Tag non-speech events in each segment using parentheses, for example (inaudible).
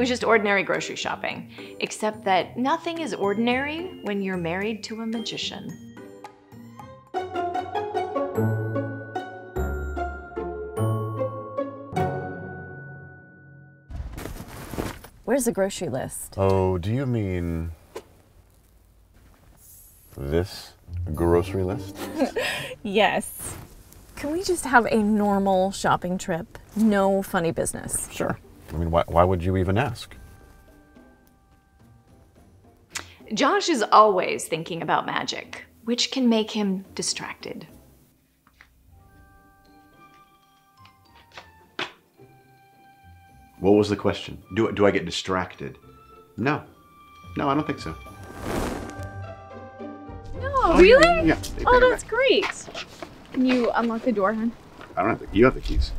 was just ordinary grocery shopping. Except that nothing is ordinary when you're married to a magician. Where's the grocery list? Oh, do you mean this grocery list? (laughs) Yes. Can we just have a normal shopping trip? No funny business. Sure. I mean, why, why would you even ask? Josh is always thinking about magic, which can make him distracted. What was the question? Do, do I get distracted? No. No, I don't think so. No, oh, really? Yeah. Oh, that's back. great. Can you unlock the door, hon? I don't have the, you have the keys.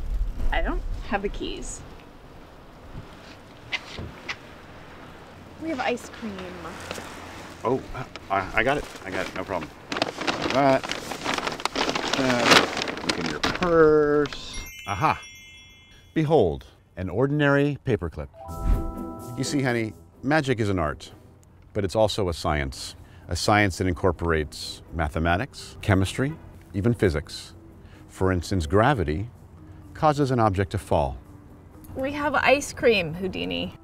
I don't have the keys. We have ice cream. Oh, I, I got it. I got it. No problem. That. That. Look in your purse. Aha. Behold, an ordinary paperclip. You see, honey, magic is an art, but it's also a science. A science that incorporates mathematics, chemistry, even physics. For instance, gravity causes an object to fall. We have ice cream, Houdini.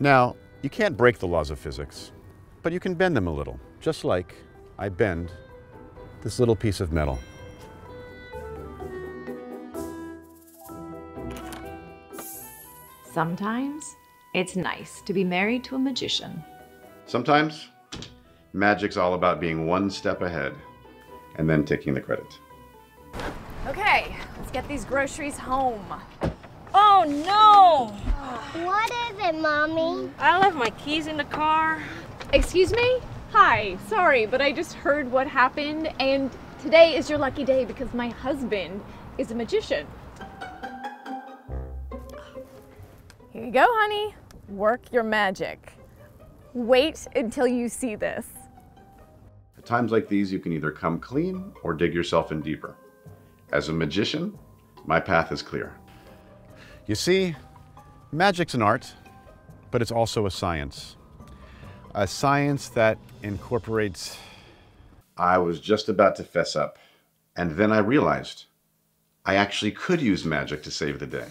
Now, you can't break the laws of physics, but you can bend them a little, just like I bend this little piece of metal. Sometimes it's nice to be married to a magician. Sometimes, magic's all about being one step ahead and then taking the credit. Okay, let's get these groceries home. Oh no! What is it, Mommy? I left my keys in the car. Excuse me? Hi, sorry, but I just heard what happened, and today is your lucky day because my husband is a magician. Here you go, honey. Work your magic. Wait until you see this. At times like these, you can either come clean or dig yourself in deeper. As a magician, my path is clear. You see, magic's an art, but it's also a science. A science that incorporates. I was just about to fess up, and then I realized I actually could use magic to save the day.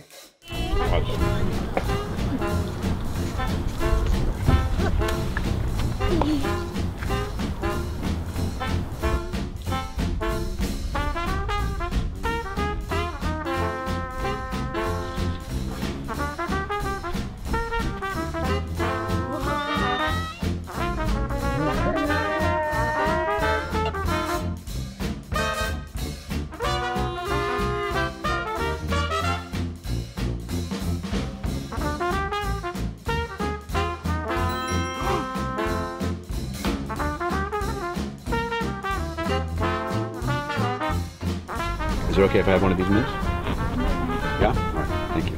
Is it okay if I have one of these mints? Yeah? All right, thank you.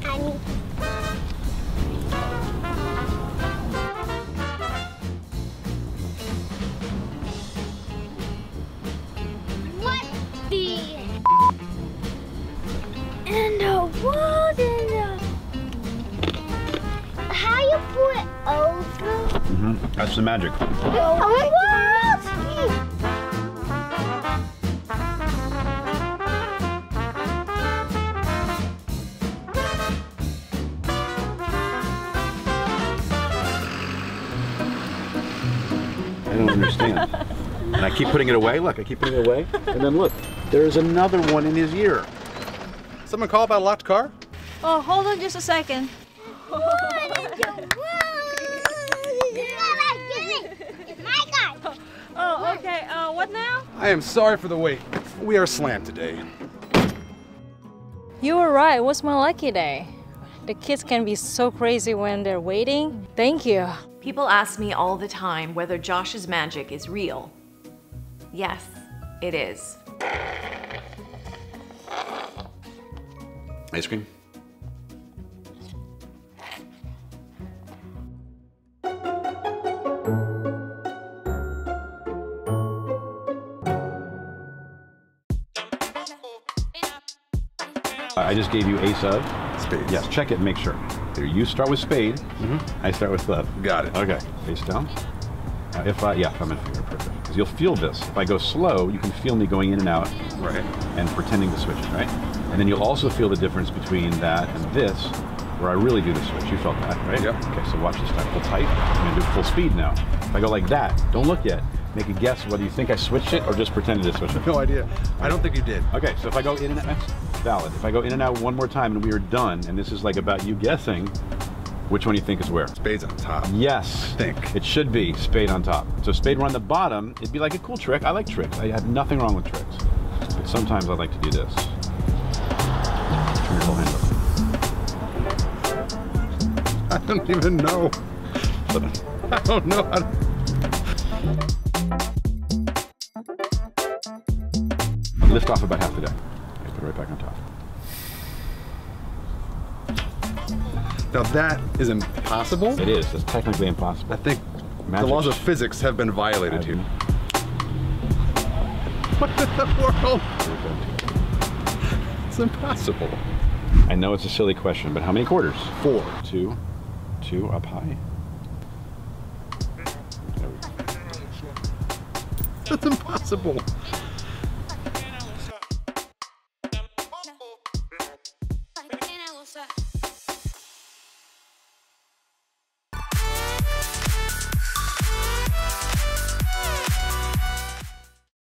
What the? In the world in the... How you put over Mm-hmm. That's the magic. the world? I don't understand. and I keep putting it away. Look, I keep putting it away. And then look, there's another one in his ear. Someone call about a locked car? Oh, hold on just a second. What in the world? You gotta get it. It's my guy. Oh, okay. Uh, what now? I am sorry for the wait. We are slammed today. You were right. It was my lucky day. The kids can be so crazy when they're waiting. Thank you. People ask me all the time whether Josh's magic is real. Yes, it is. Ice cream? I just gave you a of. Spades. Yes, check it and make sure. Here, you start with spade. I start with club. Got it. Okay, face down. Uh, if I, yeah, thumb and finger, perfect. Because you'll feel this. If I go slow, you can feel me going in and out Right. and pretending to switch it, right? And then you'll also feel the difference between that and this, where I really do the switch. You felt that, right? Yep. Okay, so watch this time. Pull tight. I'm gonna do full speed now. If I go like that, don't look yet. Make a guess whether you think I switched it or just pretended to switch it. No idea. I don't think you did. Okay, so if I go in and out, valid. If I go in and out one more time and we are done, and this is like about you guessing, which one do you think is where? Spades on top. Yes. I think. It should be spade on top. So spade were on the bottom, it'd be like a cool trick. I like tricks. I have nothing wrong with tricks. But sometimes I like to do this. Turn your whole hand up. (laughs) I don't even know. (laughs) I don't know how to... Lift off about half the deck. Put it right back on top. Now that is impossible. It is. It's technically impossible. I think Magic. the laws of physics have been violated here. (laughs) What in the world? It's impossible. I know it's a silly question, but how many quarters? Four. Two. Two up high. There we go. That's impossible.